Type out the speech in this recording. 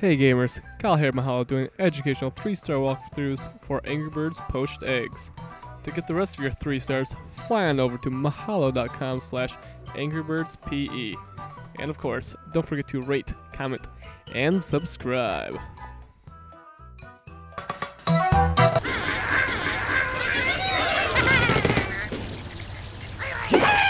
Hey gamers, Kyle here Mahalo doing educational 3-star walkthroughs for Angry Birds Poached Eggs. To get the rest of your 3 stars, fly on over to mahalo.com slash angrybirdspE. And of course, don't forget to rate, comment, and subscribe.